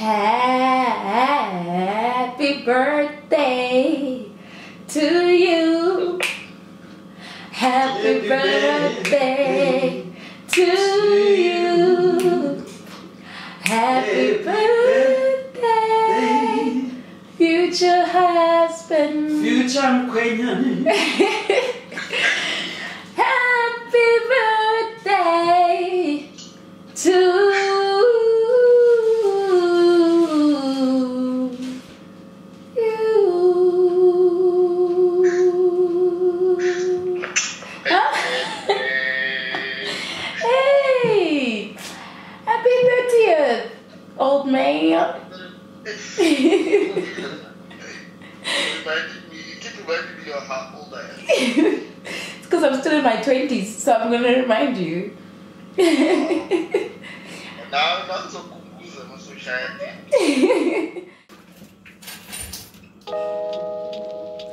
Happy birthday to you. Happy Happy birthday to you. Happy birthday, future husband. Future mkhwenyane. my 20s, so I'm going to remind you. Now, now so kumbuza masoshayati.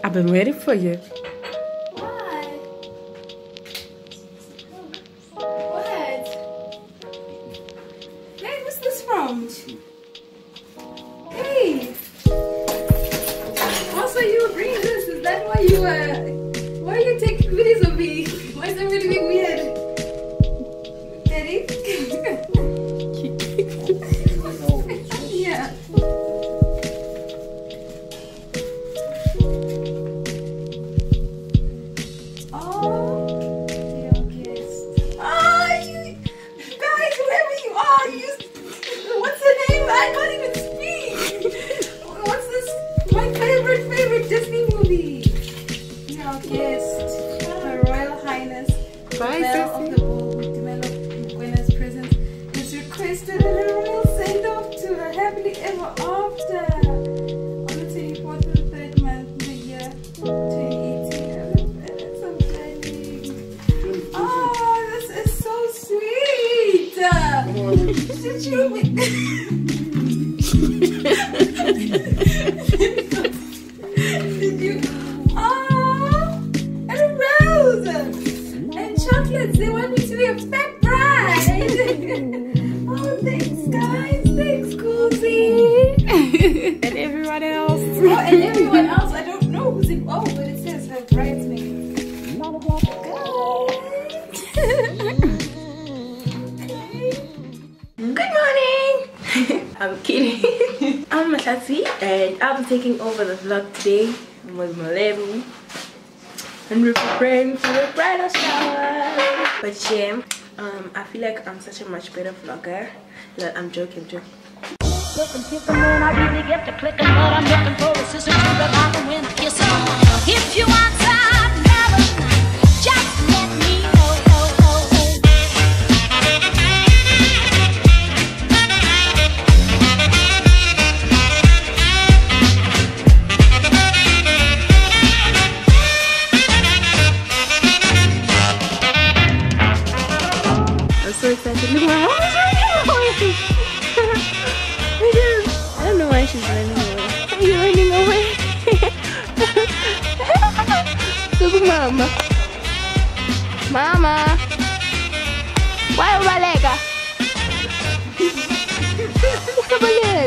I've been waiting for you. Bye, Sissy. Mahlati and I'm taking over the vlog today with Malebu. And we're preparing for the bridal shower. But yeah, um, I feel like I'm such a much better vlogger. No, I'm joking, I'm joking. Looking, kicking, man,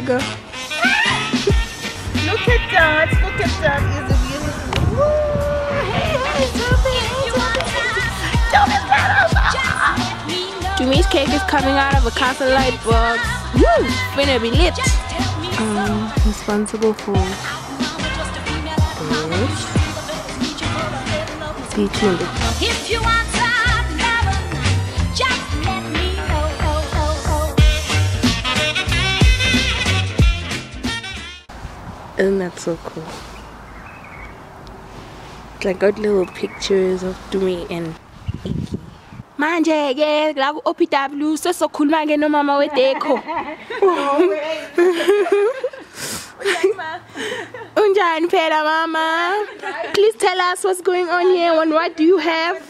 Ubaleka. Look at that. Look at that. Is it beautiful? Hey, hey, stop it. Don't let that out. Cake is coming out of a Castle Lite box. Woo! Finna be lit. Um, responsible for this. Peach milk. Know. So cool? It's like got little pictures of Dumi and Iki. Manje ke la ku OPW sesokhuluma ke nomama wedeko. Unjani phela mama? Please tell us what's going on here and what do you have?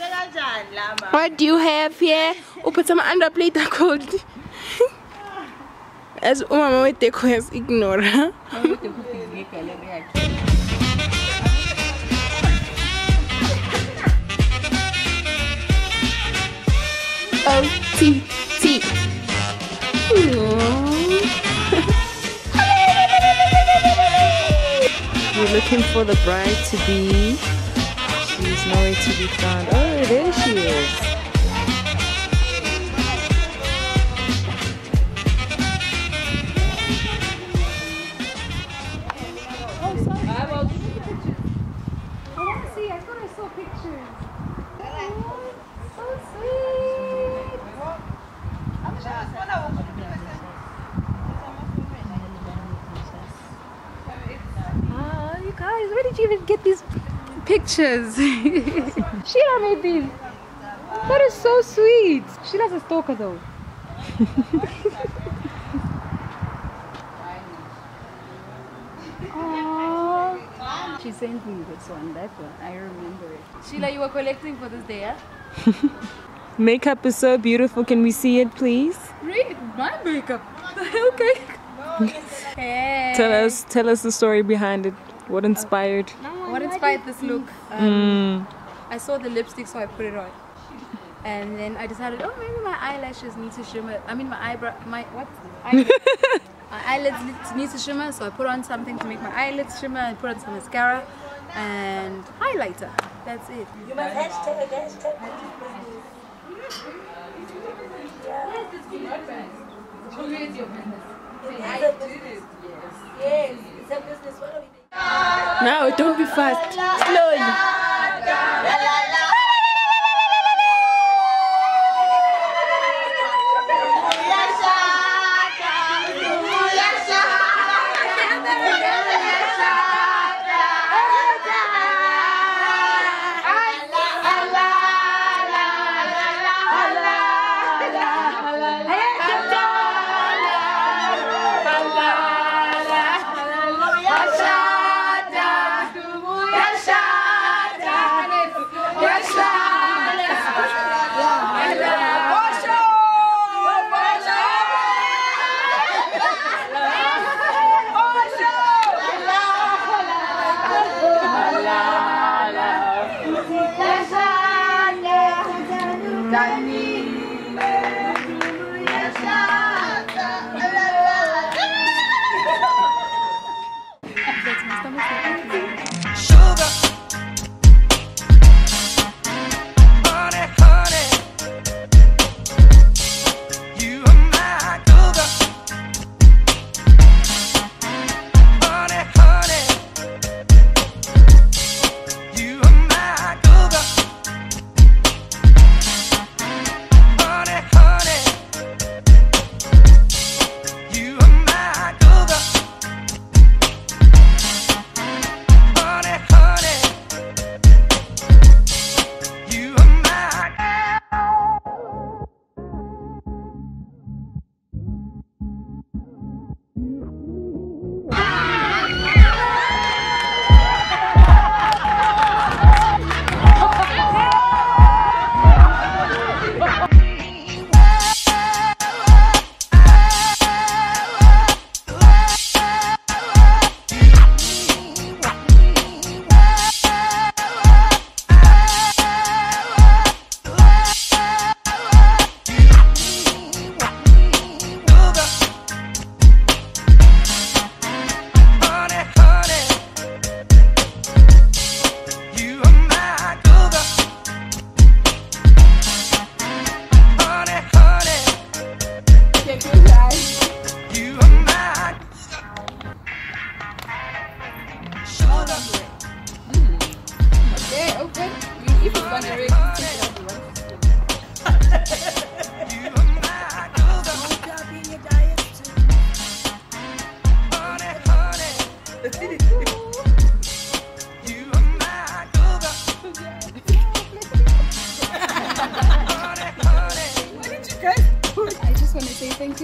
What do you have here? Uphethe ama underplate called as umama wedekho yasi-ignora O-T-T oh, We're looking for the bride to be. She's nowhere to be found. Oh, there she is. Did you even get these pictures? Sheila made these. That is so sweet. Sheila's a stalker though. She sent me this one, that one. I remember it. Sheila, you were collecting for this day, yeah? Makeup is so beautiful. Can we see it, please? Read my makeup. okay. Hey. Tell us, tell us the story behind it. What inspired? What inspired this look? Um, I saw the lipstick, so I put it on. And then I decided, oh, maybe my eyelashes need to shimmer. I mean, my eyebrow, my what? My eyelids need- need to shimmer, so I put on something to make my eyelids shimmer. I put on some mascara and highlighter. That's it. You must hashtag, hashtag. Yes, doing? No, don't be fast. Slowly.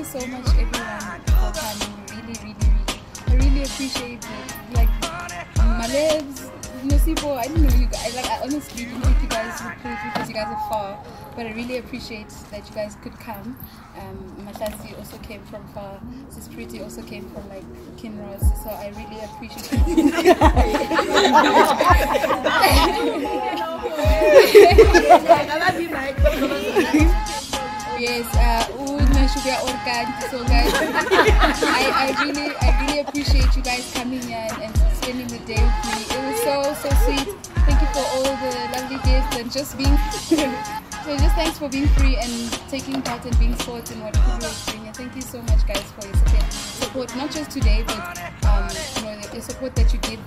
So much, everyone, for coming. Really, really, really. I really appreciate it. Like, my lives, Nosipo, I didn't know you guys. Like, I honestly didn't think you guys would pull through because you guys are far. But I really appreciate that you guys could come. Um, Matasi also came from far. Sis Pretty also came from like Kinross. So I really appreciate yes, uh, Sugar Organ. So guys, I, I really I really appreciate you guys coming here and, and spending the day with me. It was so so sweet. Thank you for all the lovely gifts and just being so just thanks for being free and taking part and being sports in what Kulu is doing. And thank you so much guys for your support, support not just today but um, you know the, support that you give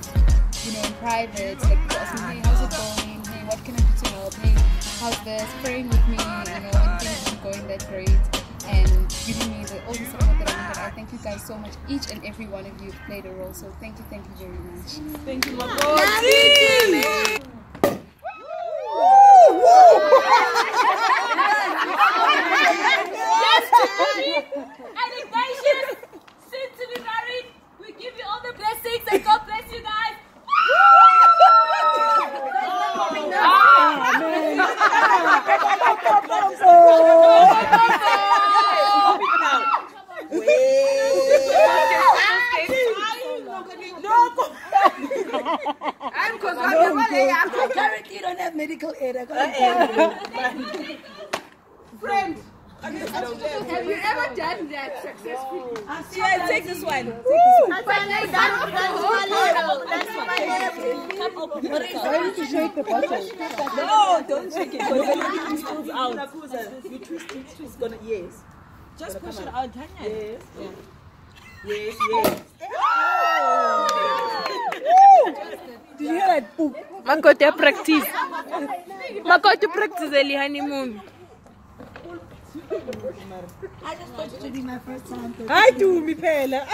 you know in private. Like people ask me, hey, how's it going? Hey, what can I do to help? Hey, how's this? Praying with me, you know, when things aren't going that great and giving me the, all the support that I needed. I thank you guys so much. Each and every one of you played a role. So thank you, thank you very much. Thank you, my And Friend. Have you ever done that successfully? Yeah, take this one. Ready to shake the bottle. No, don't shake it. Because it spills out. You twist it, twist. Gonna, yes. Just push it out, Tanya. Yes. Yes, yes. Did you hear that? Boop. Makoti practice. Makoti practice early honeymoon. I just thought it should be my first time. I do, me pela.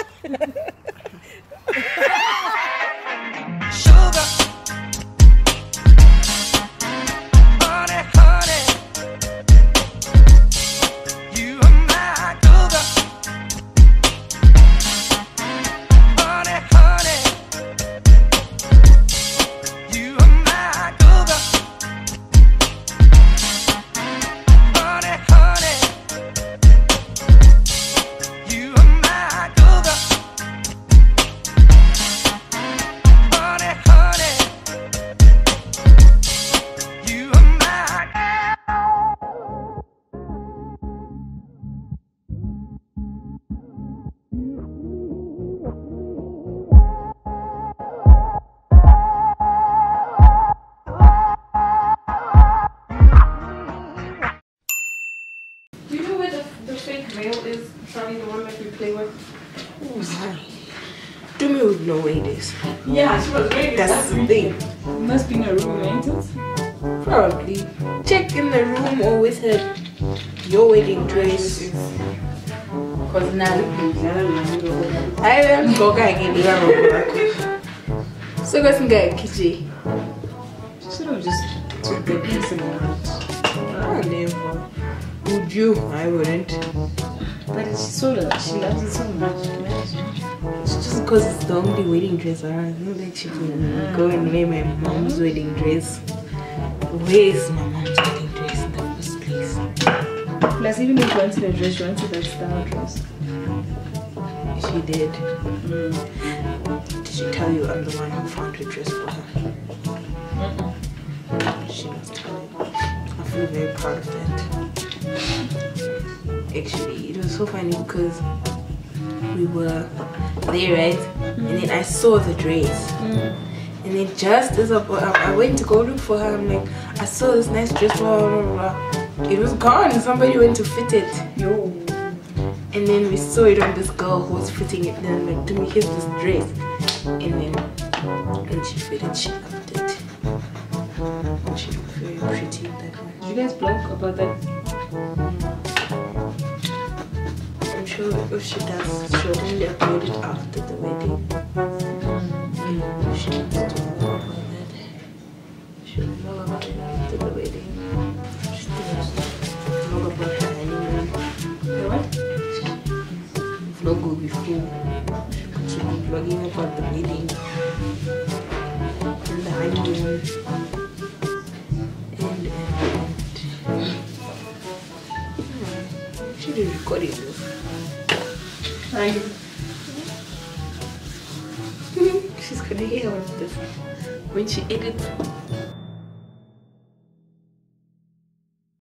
Sorry, the one that we play with. Dumi would know where it is. Yeah, she was ready. That's the thing. Must be in a room, ain't it? Probably. Check in the room or with her your wedding dress. Because now I don't go again. So go singa kiji. should have just took the piece and I oh, never. Would you? I wouldn't. But it's so she loves it so much. It's just because it's the only wedding dress around. It's not like she can go and wear my mom's wedding dress. Where is my mom's wedding dress in the first place? Plus, even if you wanted a dress, you wanted a style dress. She did. Mm. Did she tell you I'm the one who found her dress for her? She must tell you. I feel very proud of that. Actually, it was so funny because we were there, right? And then I saw the dress. And then just as I, I went to go look for her, I'm like, I saw this nice dress, blah, blah, blah. It was gone. Somebody went to fit it. Yo. And then we saw it on this girl who was fitting it. Then I'm like, to me, here's this dress. And then when she fit it, she loved it. And she looked very pretty in that one. You guys blog about that? Sure if she does, she'll only upload it after the wedding. She wants to vlog about that, she'll vlog about it after the wedding. She vlog about her honeymoon. what? Vlog will be full. She'll be vlogging about the wedding and the honeymoon. And, and, and. Hmm. She did recording She's gonna hear this. When she edits